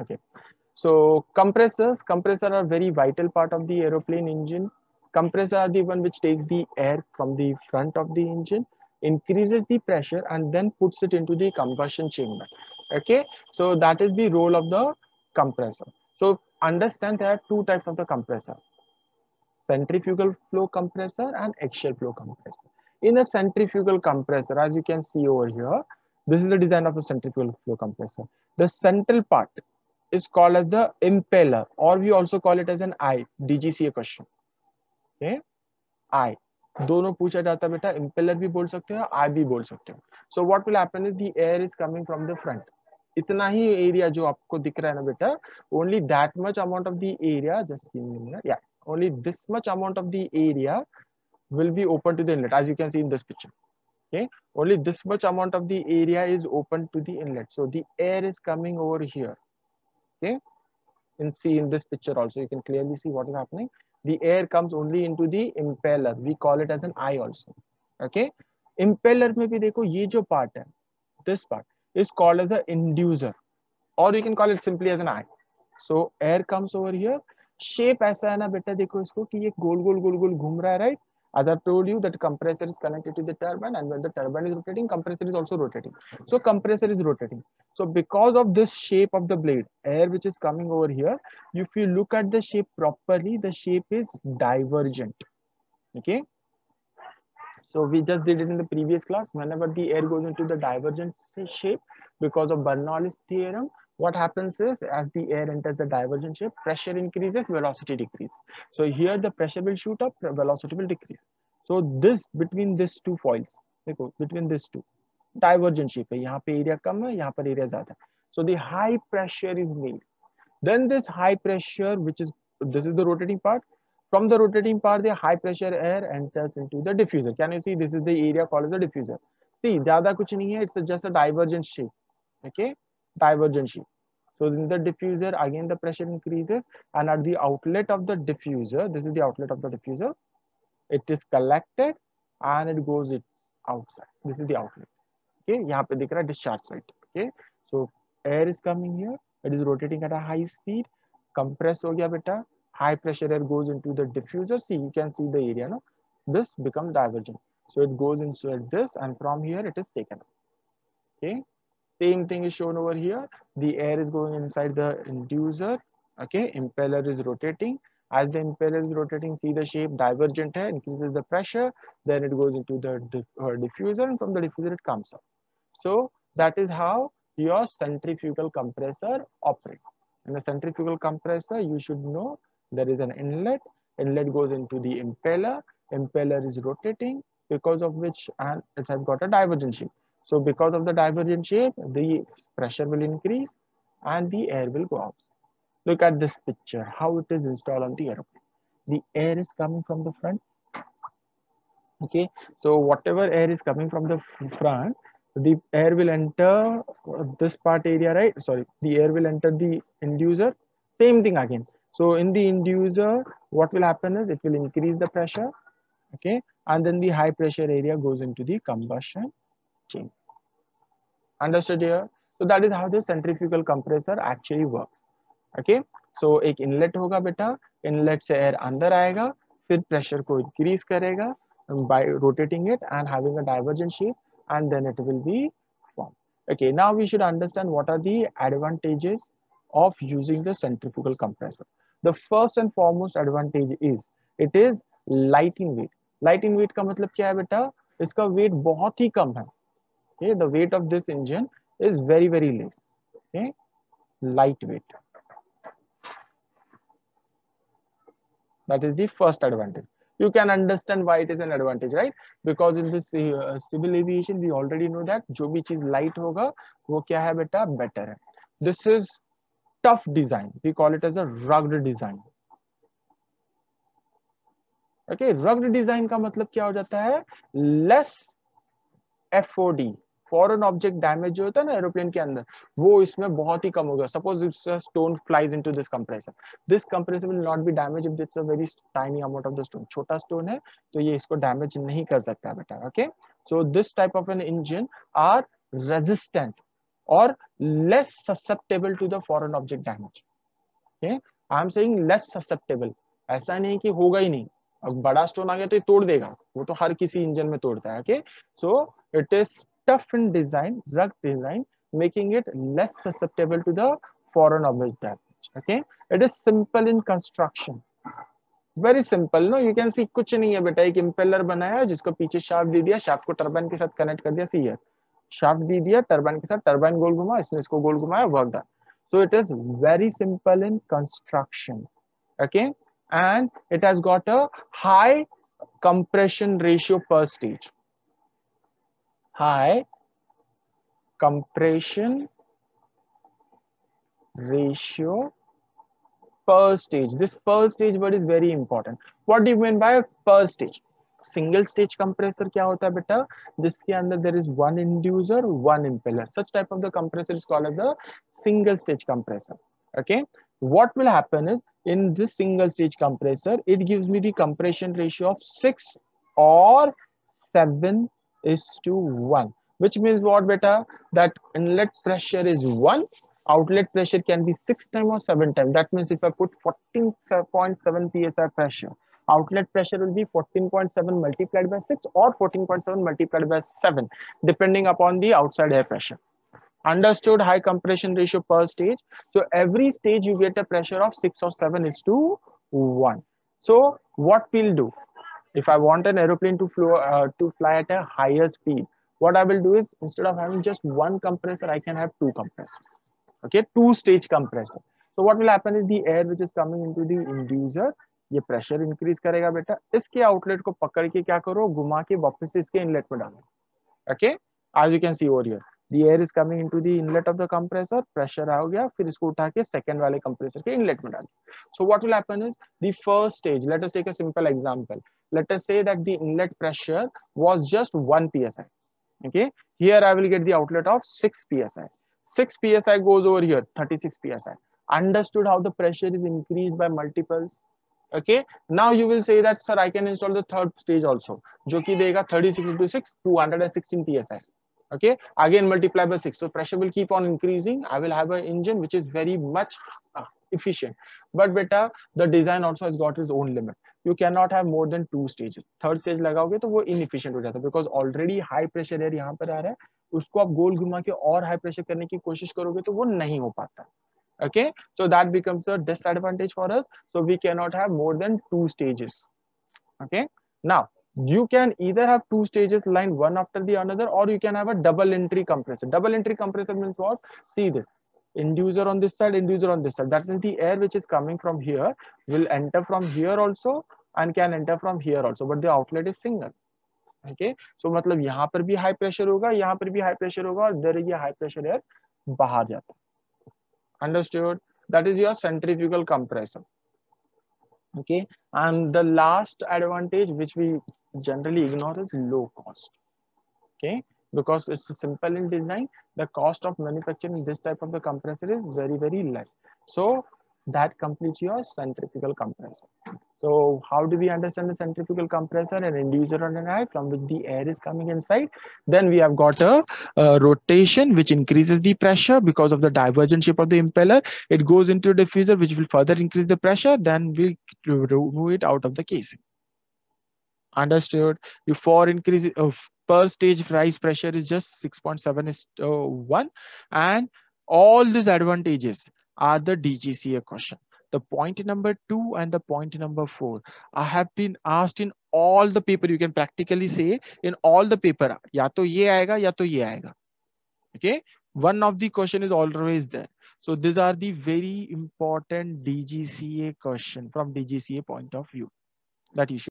Okay. So compressors, compressor are very vital part of the aeroplane engine. Compressor are the one which takes the air from the front of the engine, increases the pressure and then puts it into the combustion chamber. Okay. So that is the role of the compressor. So understand there are two types of the compressor. Centrifugal flow compressor and axial flow compressor. In a centrifugal compressor, as you can see over here, this is the design of a centrifugal flow compressor. The central part is called as the impeller or we also call it as an eye dgca question okay दोनों पूछा जाता है बेटा impeller भी बोल सकते हो आई भी बोल सकते हो so what will happen is the air is coming from the front इतना ही एरिया जो आपको दिख रहा है ना बेटा that much amount of the area just give me a minute yeah only this much amount of the area will be open to the inlet as you can see in this picture okay only this much amount of the area is open to the inlet so the air is coming over here okay and see in this picture also you can clearly see what is happening the air comes only into the impeller we call it as an eye also okay impeller में भी देखो ये जो part है this part is called as a inducer or you can call it simply as an eye so air comes over here shape ऐसा है ना बेटा देखो इसको कि ये गोल गोल गोल गोल घूम रहा है right as I've told you that compressor is connected to the turbine and when the turbine is rotating, compressor is also rotating. So compressor is rotating. So because of this shape of the blade, air which is coming over here, if you look at the shape properly, the shape is divergent. Okay. So we just did it in the previous class. Whenever the air goes into the divergent shape, because of Bernoulli's theorem, what happens is as the air enters the divergent shape, pressure increases, velocity decreases. So here the pressure will shoot up, velocity will decrease. So this between these two foils, between these two, divergent shape है यहाँ पे area कम है यहाँ पर area ज़्यादा so the high pressure is made then this high pressure which is this is the rotating from the rotating part the high pressure air enters into the diffuser can you see this is the area called as the diffuser see ज़्यादा कुछ नहीं है it's just a divergent shape okay divergent shape. So in the diffuser, again the pressure increases and at the outlet of the diffuser, this is the outlet of the diffuser, it is collected and it goes it outside. This is the outlet. Okay, यहाँ पे दिख रहा है discharge side. Okay, so air is coming here, it is rotating at a high speed, compress हो गया बेटा, high pressure air goes into the diffuser. See, you can see the area, no? This becomes divergent. So it goes inside this and from here it is taken. Okay, same thing is shown over here the air is going inside the inducer okay impeller is rotating as the impeller is rotating see the shape divergent hai, increases the pressure then it goes into the uh, diffuser and from the diffuser it comes up. So that is how your centrifugal compressor operates. In the centrifugal compressor you should know there is an inlet. Inlet goes into the impeller. Impeller is rotating because of which and it has got a divergent shape. So because of the divergent shape, the pressure will increase and the air will go out. Look at this picture, how it is installed on the aeroplane. The air is coming from the front. Okay, so whatever air is coming from the front, the air will enter this part area, right? Sorry, the air will enter the inducer. Same thing again. So in the inducer, what will happen is it will increase the pressure. Okay, and then the high pressure area goes into the combustion chamber. Understood here? So that is how the centrifugal compressor actually works. Okay so एक inlet होगा बेटा। Inlet से air अंदर आएगा, फिर pressure को increase करेगा by rotating it and having a divergent shape and then it will be form okay now we should understand what are the advantages of using the centrifugal compressor the first and foremost advantage is it is lighting weight lighting weight का मतलब क्या है बेटा? इसका wait बहुत ही कम है। Okay the weight of this engine is very very less okay light weight that is the first advantage you can understand why it is an advantage right because in this uh, civil aviation we already know that जो भी चीज़ light होगा वो क्या है बेटा better है this is tough design we call it as a rugged design okay rugged design का मतलब क्या हो जाता है less FOD foreign object damage जो होता है ना एरोप्लेन के अंदर वो इसमें बहुत ही कम होगा suppose it's stone flies into this compressor this compressor will not be damage if it's a very tiny amount of the stone छोटा स्टोन है तो ये इसको डैमेज नहीं कर सकता बेटा okay so this type of an engine are resistant or less susceptible to the foreign object damage. Okay, I am saying less susceptible. ऐसा नहीं कि होगा ही नहीं अब बड़ा स्टोन आ गया तो ये तोड़ देगा वो तो हर किसी इंजन में तोड़ता है okay so it is in design rug design making it less susceptible to the foreign object damage okay it is simple in construction very simple no you can see कुछ नहीं है बेटा एक इम्पेलर बनाया जिसको पीछे शाफ्ट दे दिया shaft को टर्बाइन के साथ कनेक्ट कर दिया सी है शाफ्ट दे दिया टर्बाइन के साथ टर्बाइन गोल घुमा इसने इसको गोल घुमाया work done so it is very simple in construction okay and it has got a high compression ratio per stage high compression ratio per stage. This per stage word is very important. What do you mean by per stage? Single stage compressor क्या होता है बेटा जिसके अंदर there is one inducer, one impeller. Such type of the compressor is called as the single stage compressor. Okay. What will happen is in this single stage compressor, it gives me the compression ratio of six or seven is to one, which means what beta that inlet pressure is one outlet pressure can be six times or seven times. That means if I put 14.7 psi pressure, outlet pressure will be 14.7 multiplied by 6 or 14.7 multiplied by 7, depending upon the outside air pressure. Understood high compression ratio per stage. So every stage you get a pressure of 6 or 7 is to 1. So what we'll do, if I want an aeroplane to, flow, uh, to fly at a higher speed, what I will do is instead of having just one compressor, I can have two compressors okay two stage compressor so what will happen is the air which is coming into the inducer ये pressure increase करेगा बेटा इसके outlet को पकड़ के क्या करो घुमा के वापस से इसके इनलेट में डालो okay as you can see over here the air is coming into the inlet of the compressor pressure आ गया फिर इसको उठा के second वाले compressor के inlet में डालो so what will happen is the first stage let us take a simple example let us say that the inlet pressure was just 1 psi okay here i will get the outlet of 6 psi 6 psi goes over here 36 psi understood how the pressure is increased by multiples okay now you will say that sir i can install the third stage also jo ki dega 36 into 6 216 psi okay again multiply by 6 so pressure will keep on increasing i will have an engine which is very much uh, efficient but beta the design also has got its own limit you cannot have more than two stages third stage लगाओगे तो वो inefficient हो जाता है because already high pressure air यहाँ पर आ रहा है उसको आप गोल घुमा के और हाई प्रेशर करने की कोशिश करोगे तो वो नहीं हो पाता okay so that becomes a disadvantage for us so we cannot have more than two stages okay now you can either have two stages lined one after the another or you can have a double entry compressor double entry compressor means what see this inducer on this side inducer on this side that means the air which is coming from here will enter from here also and can enter from here also but the outlet is single okay so मतलब यहाँ पर भी high pressure होगा यहाँ पर भी high pressure होगा और इधर ये हाई प्रेशर एयर बाहर जाता है understood that is your centrifugal compressor okay and the last advantage which we generally ignore is low cost okay because it's simple in design the cost of manufacturing this type of the compressor is very very less so that completes your centrifugal compressor. So how do we understand the centrifugal compressor? An inducer on an eye from which the air is coming inside. Then we have got a, a, rotation which increases the pressure because of the divergent shape of the impeller. It goes into a diffuser which will further increase the pressure. Then we remove it out of the casing. Understood? Before increase of per stage price pressure is just 6.7 is uh, 1 and all these advantages are the DGCA question. The point number two and the point number four. I have been asked in all the paper. You can practically say in all the paper. Ya to ye aega, ya to ye aega. Okay. One of the question is always there. So these are the very important DGCA question from DGCA point of view that you should.